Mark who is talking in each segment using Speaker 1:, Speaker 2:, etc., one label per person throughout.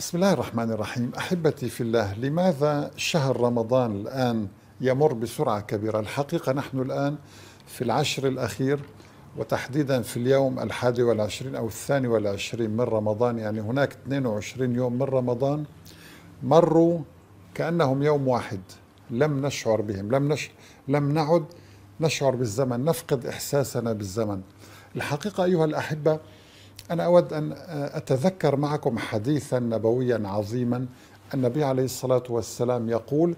Speaker 1: بسم الله الرحمن الرحيم. أحبتي في الله لماذا شهر رمضان الآن يمر بسرعة كبيرة؟ الحقيقة نحن الآن في العشر الأخير وتحديدا في اليوم الحادي والعشرين أو الثاني والعشرين من رمضان يعني هناك 22 يوم من رمضان مروا كأنهم يوم واحد. لم نشعر بهم لم نش... لم نعد نشعر بالزمن نفقد إحساسنا بالزمن. الحقيقة أيها الأحبة أنا أود أن أتذكر معكم حديثا نبويا عظيما. النبي عليه الصلاة والسلام يقول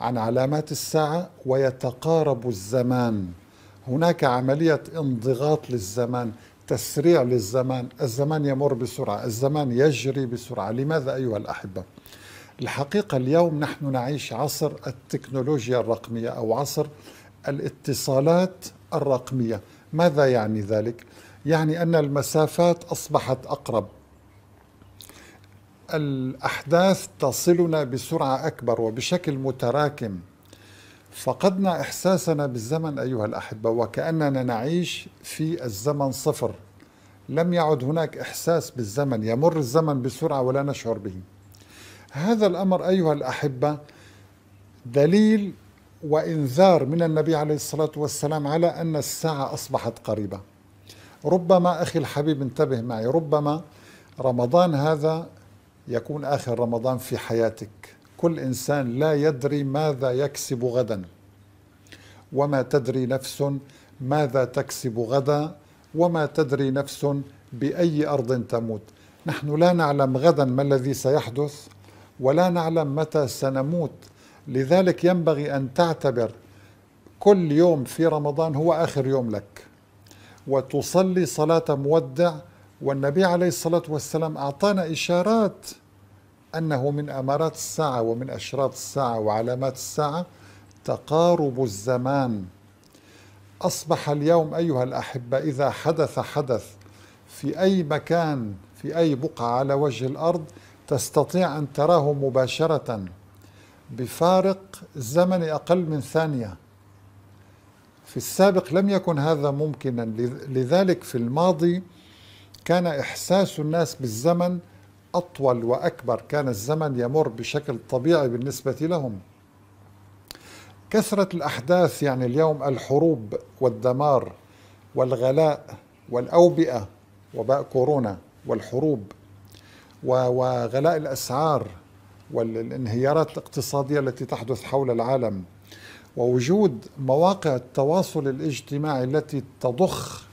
Speaker 1: عن علامات الساعة ويتقارب الزمان. هناك عملية انضغاط للزمان تسريع للزمان. الزمان يمر بسرعة الزمان يجري بسرعة. لماذا أيها الأحبة؟ الحقيقة اليوم نحن نعيش عصر التكنولوجيا الرقمية أو عصر الاتصالات الرقمية. ماذا يعني ذلك؟ يعني أن المسافات أصبحت أقرب. الأحداث تصلنا بسرعة أكبر وبشكل متراكم. فقدنا إحساسنا بالزمن أيها الأحبة وكأننا نعيش في الزمن صفر. لم يعد هناك إحساس بالزمن يمر الزمن بسرعة ولا نشعر به. هذا الأمر أيها الأحبة دليل وإنذار من النبي عليه الصلاة والسلام على أن الساعة أصبحت قريبة. ربما أخي الحبيب انتبه معي ربما رمضان هذا يكون آخر رمضان في حياتك. كل إنسان لا يدري ماذا يكسب غدا وما تدري نفس ماذا تكسب غدا وما تدري نفس بأي أرض تموت. نحن لا نعلم غدا ما الذي سيحدث ولا نعلم متى سنموت. لذلك ينبغي أن تعتبر كل يوم في رمضان هو آخر يوم لك. وتصلي صلاة مودع. والنبي عليه الصلاة والسلام أعطانا إشارات أنه من أمارات الساعة ومن أشراط الساعة وعلامات الساعة تقارب الزمان. أصبح اليوم أيها الأحبة إذا حدث حدث في أي مكان في أي بقعة على وجه الأرض تستطيع أن تراه مباشرة بفارق زمن أقل من ثانية. في السابق لم يكن هذا ممكنا. لذلك في الماضي كان إحساس الناس بالزمن أطول وأكبر. كان الزمن يمر بشكل طبيعي بالنسبة لهم. كثرة الأحداث يعني اليوم الحروب والدمار والغلاء والأوبئة وباء كورونا والحروب وغلاء الأسعار والانهيارات الاقتصادية التي تحدث حول العالم. ووجود مواقع التواصل الاجتماعي التي تضخ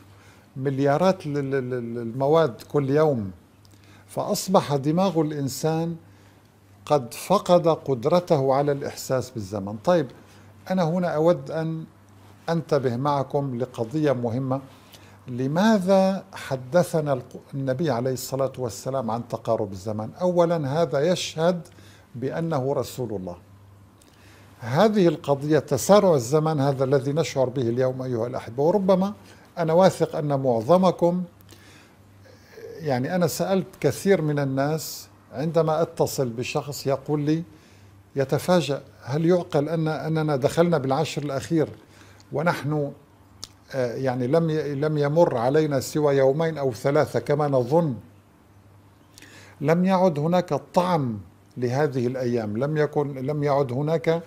Speaker 1: مليارات المواد كل يوم فأصبح دماغ الإنسان قد فقد قدرته على الإحساس بالزمن. طيب أنا هنا أود أن أنتبه معكم لقضية مهمة. لماذا حدثنا النبي عليه الصلاة والسلام عن تقارب الزمان اولا هذا يشهد بأنه رسول الله. هذه القضية تسارع الزمن هذا الذي نشعر به اليوم أيها الأحبة. وربما أنا واثق أن معظمكم يعني أنا سألت كثير من الناس عندما أتصل بشخص يقول لي يتفاجأ هل يعقل أن أننا دخلنا بالعشر الأخير ونحن آه، يعني لم لم يمر علينا سوى يومين أو ثلاثة كما نظن؟ لم يعد هناك طعم لهذه الأيام. لم يكن لم يعد هناك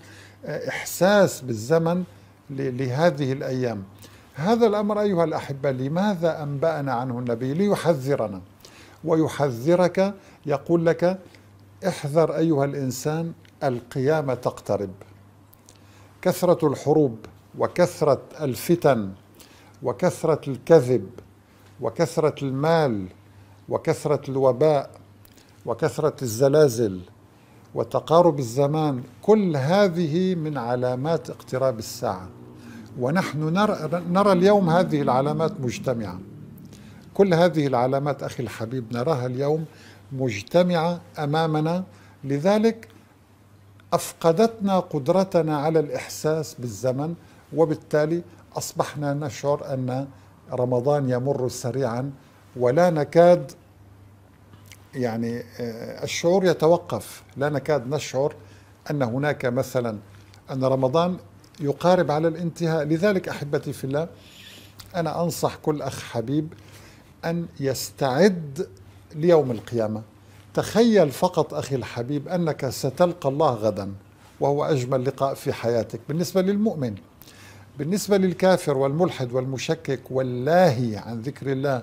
Speaker 1: إحساس بالزمن لهذه الأيام. هذا الأمر أيها الأحبة لماذا أنبأنا عنه النبي؟ ليحذرنا. ويحذرك يقول لك احذر أيها الإنسان القيامة تقترب. كثرة الحروب وكثرة الفتن وكثرة الكذب وكثرة المال وكثرة الوباء وكثرة الزلازل وتقارب الزمان كل هذه من علامات اقتراب الساعة. ونحن نرى, نرى اليوم هذه العلامات مجتمعة. كل هذه العلامات أخي الحبيب نراها اليوم مجتمعة أمامنا. لذلك أفقدتنا قدرتنا على الإحساس بالزمن وبالتالي أصبحنا نشعر أن رمضان يمر سريعا ولا نكاد يعني آه، الشعور يتوقف. لا نكاد نشعر أن هناك مثلا أن رمضان يقارب على الانتهاء. لذلك أحبتي في الله أنا أنصح كل أخ حبيب أن يستعد ليوم القيامة. تخيل فقط أخي الحبيب أنك ستلقى الله غدا وهو أجمل لقاء في حياتك. بالنسبة للمؤمن بالنسبة للكافر والملحد والمشكك واللاهي عن ذكر الله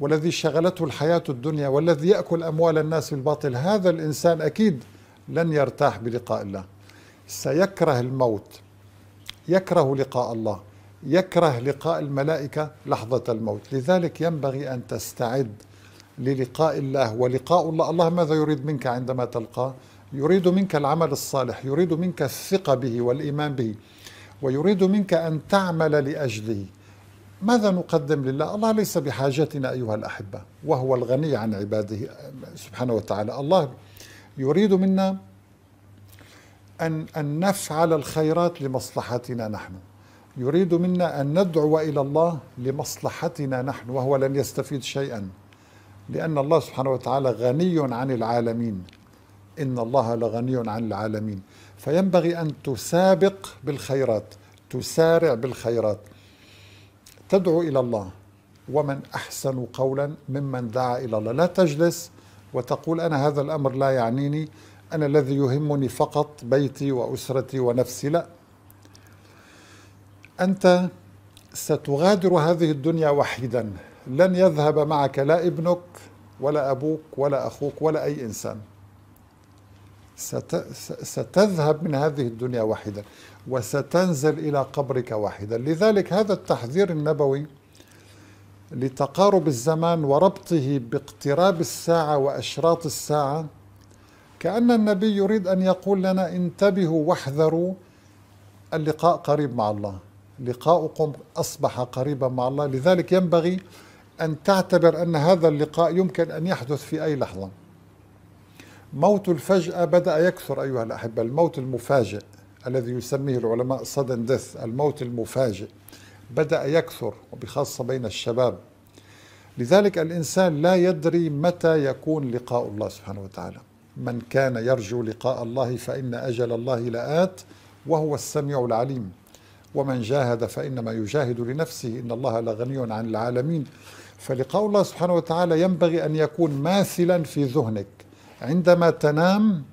Speaker 1: والذي شغلته الحياة الدنيا والذي يأكل أموال الناس بالباطل هذا الإنسان أكيد لن يرتاح بلقاء الله. سيكره الموت يكره لقاء الله يكره لقاء الملائكة لحظة الموت. لذلك ينبغي أن تستعد للقاء الله ولقاء الله. الله ماذا يريد منك عندما تلقاه؟ يريد منك العمل الصالح يريد منك الثقة به والإيمان به ويريد منك أن تعمل لأجله. ماذا نقدم لله؟ الله ليس بحاجتنا أيها الأحبة وهو الغني عن عباده سبحانه وتعالى. الله يريد منا أن, أن نفعل الخيرات لمصلحتنا نحن. يريد منا أن ندعو إلى الله لمصلحتنا نحن وهو لن يستفيد شيئا لأن الله سبحانه وتعالى غني عن العالمين. إن الله لغني عن العالمين. فينبغي أن تسابق بالخيرات تسارع بالخيرات. تدعو إلى الله. ومن أحسن قولا ممن دعا إلى الله. لا تجلس وتقول أنا هذا الأمر لا يعنيني. أنا الذي يهمني فقط بيتي وأسرتي ونفسي. لا. أنت ستغادر هذه الدنيا وحيدا. لن يذهب معك لا ابنك ولا أبوك ولا أخوك ولا أي إنسان. ستذهب من هذه الدنيا واحدا وستنزل إلى قبرك واحدا. لذلك هذا التحذير النبوي لتقارب الزمان وربطه باقتراب الساعة وأشراط الساعة كأن النبي يريد أن يقول لنا انتبهوا واحذروا اللقاء قريب مع الله. لقاؤكم أصبح قريبا مع الله. لذلك ينبغي أن تعتبر أن هذا اللقاء يمكن أن يحدث في أي لحظة. موت الفجأة بدأ يكثر أيها الأحبة الموت المفاجئ. الذي يسميه العلماء sudden death الموت المفاجئ بدأ يكثر وبخاصة بين الشباب. لذلك الإنسان لا يدري متى يكون لقاء الله سبحانه وتعالى. من كان يرجو لقاء الله فإن أجل الله لآت وهو السميع العليم. ومن جاهد فإنما يجاهد لنفسه إن الله لغني عن العالمين. فلقاء الله سبحانه وتعالى ينبغي أن يكون ماثلا في ذهنك. عندما تنام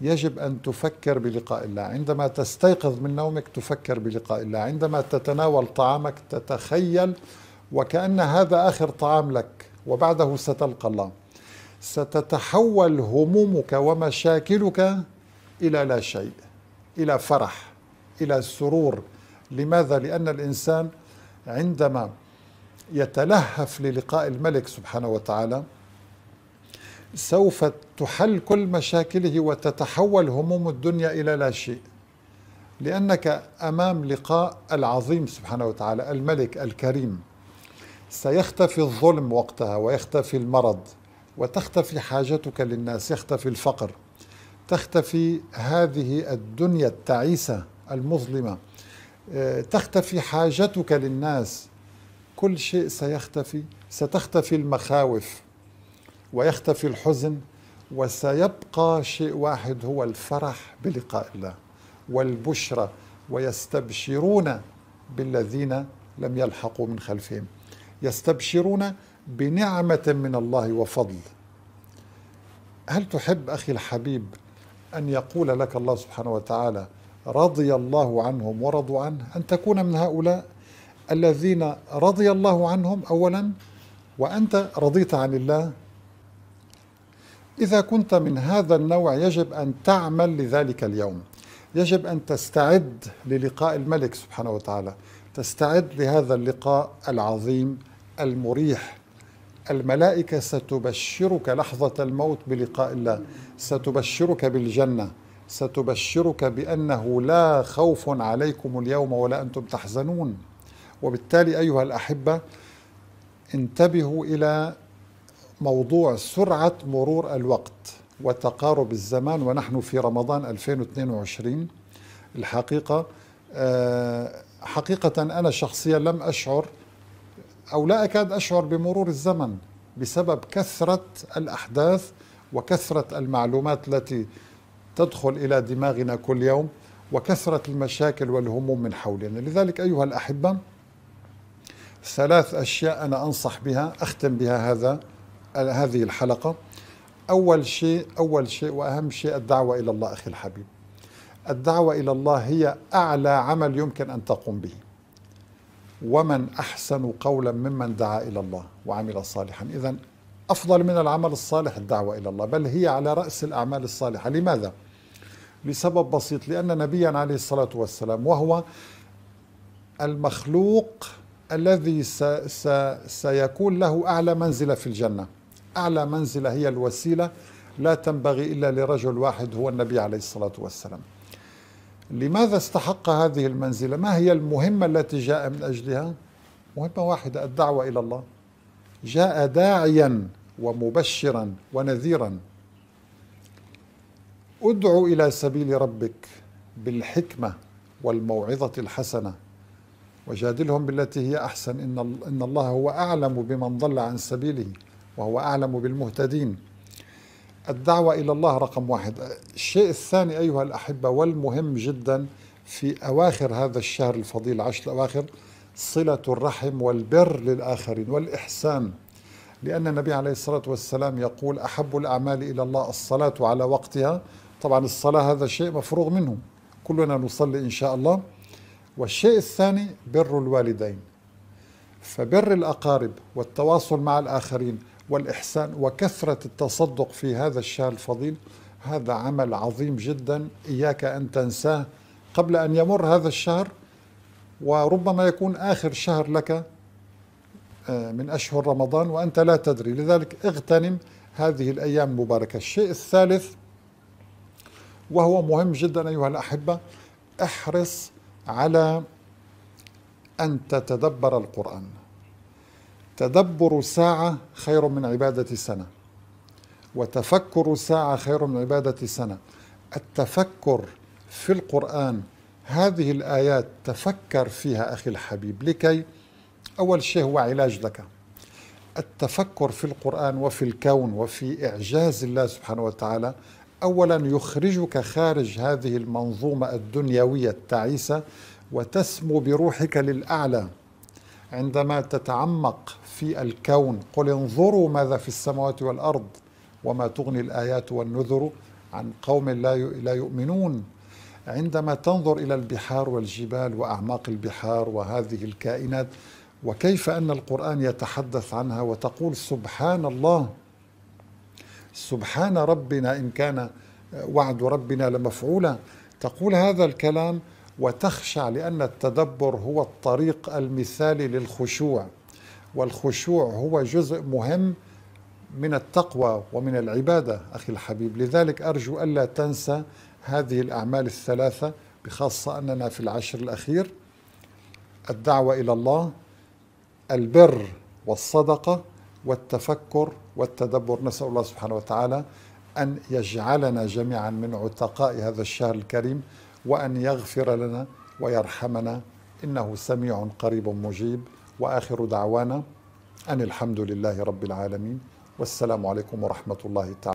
Speaker 1: يجب أن تفكر بلقاء الله. عندما تستيقظ من نومك تفكر بلقاء الله. عندما تتناول طعامك تتخيل وكأن هذا آخر طعام لك وبعده ستلقى الله. ستتحول همومك ومشاكلك إلى لا شيء إلى فرح إلى سرور. لماذا؟ لأن الإنسان عندما يتلهف للقاء الملك سبحانه وتعالى سوف تحل كل مشاكله وتتحول هموم الدنيا إلى لا شيء. لأنك أمام لقاء العظيم سبحانه وتعالى الملك الكريم. سيختفي الظلم وقتها ويختفي المرض وتختفي حاجتك للناس يختفي الفقر. تختفي هذه الدنيا التعيسة المظلمة. آه، تختفي حاجتك للناس. كل شيء سيختفي ستختفي المخاوف. ويختفي الحزن وسيبقى شيء واحد هو الفرح بلقاء الله والبشرى ويستبشرون بالذين لم يلحقوا من خلفهم. يستبشرون بنعمة من الله وفضل. هل تحب أخي الحبيب أن يقول لك الله سبحانه وتعالى رضي الله عنهم ورضوا عنه؟ أن تكون من هؤلاء الذين رضي الله عنهم أولا وأنت رضيت عن الله؟ إذا كنت من هذا النوع يجب أن تعمل لذلك اليوم. يجب أن تستعد للقاء الملك سبحانه وتعالى. تستعد لهذا اللقاء العظيم المريح. الملائكة ستبشرك لحظة الموت بلقاء الله. ستبشرك بالجنة. ستبشرك بأنه لا خوف عليكم اليوم ولا أنتم تحزنون. وبالتالي أيها الأحبة انتبهوا إلى موضوع سرعة مرور الوقت وتقارب الزمان ونحن في رمضان 2022 الحقيقة آه، حقيقة أنا شخصيا لم أشعر أو لا أكاد أشعر بمرور الزمن بسبب كثرة الأحداث وكثرة المعلومات التي تدخل إلى دماغنا كل يوم وكثرة المشاكل والهموم من حولنا. لذلك أيها الأحبة ثلاث أشياء أنا أنصح بها أختم بها هذا. هذه الحلقة. أول شيء أول شيء وأهم شيء الدعوة إلى الله أخي الحبيب. الدعوة إلى الله هي أعلى عمل يمكن أن تقوم به. ومن أحسن قولا ممن دعا إلى الله وعمل صالحا. إذا أفضل من العمل الصالح الدعوة إلى الله بل هي على رأس الأعمال الصالحة. لماذا؟ لسبب بسيط لأن نبيا عليه الصلاة والسلام وهو المخلوق الذي سيكون له أعلى منزلة في الجنة. أعلى منزلة هي الوسيلة لا تنبغي إلا لرجل واحد هو النبي عليه الصلاة والسلام. لماذا استحق هذه المنزلة؟ ما هي المهمة التي جاء من أجلها؟ مهمة واحدة الدعوة إلى الله. جاء داعيا ومبشرا ونذيرا. ادعو إلى سبيل ربك بالحكمة والموعظة الحسنة وجادلهم بالتي هي أحسن. إن, الله هو أعلم بمن ضل عن سبيله. وهو أعلم بالمهتدين. الدعوة إلى الله رقم واحد. الشيء الثاني أيها الأحبة والمهم جدا في أواخر هذا الشهر الفضيل عشر الأواخر صلة الرحم والبر للآخرين والإحسان. لأن النبي عليه الصلاة والسلام يقول أحب الأعمال إلى الله الصلاة على وقتها. طبعا الصلاة هذا شيء مفروغ منه. كلنا نصلي إن شاء الله. والشيء الثاني بر الوالدين. فبر الأقارب والتواصل مع الآخرين والإحسان وكثرة التصدق في هذا الشهر الفضيل هذا عمل عظيم جدا. إياك أن تنساه. قبل أن يمر هذا الشهر وربما يكون آخر شهر لك آه، من أشهر رمضان وأنت لا تدري. لذلك اغتنم هذه الأيام المباركة. الشيء الثالث وهو مهم جدا أيها الأحبة احرص على أن تتدبر القرآن. تدبر ساعة خير من عبادة سنة وتفكر ساعة خير من عبادة سنة التفكر في القرآن هذه الآيات تفكر فيها أخي الحبيب. لكي أول شيء هو علاج لك. التفكر في القرآن وفي الكون وفي إعجاز الله سبحانه وتعالى أولا يخرجك خارج هذه المنظومة الدنيوية التعيسة وتسمو بروحك للأعلى. عندما تتعمق في الكون. قل انظروا ماذا في السماوات والأرض وما تغني الآيات والنذر عن قوم لا يؤمنون. عندما تنظر إلى البحار والجبال وأعماق البحار وهذه الكائنات وكيف أن القرآن يتحدث عنها وتقول سبحان الله سبحان ربنا إن كان وعد ربنا لمفعولا تقول هذا الكلام وتخشع لأن التدبر هو الطريق المثالي للخشوع. والخشوع هو جزء مهم من التقوى ومن العبادة أخي الحبيب. لذلك أرجو ألا تنسى هذه الأعمال الثلاثة بخاصة أننا في العشر الأخير. الدعوة إلى الله البر والصدقة والتفكر والتدبر. نسأل الله سبحانه وتعالى أن يجعلنا جميعا من عتقاء هذا الشهر الكريم وأن يغفر لنا ويرحمنا. إنه سميع قريب مجيب. وآخر دعوانا أن الحمد لله رب العالمين والسلام عليكم ورحمة الله تعالى.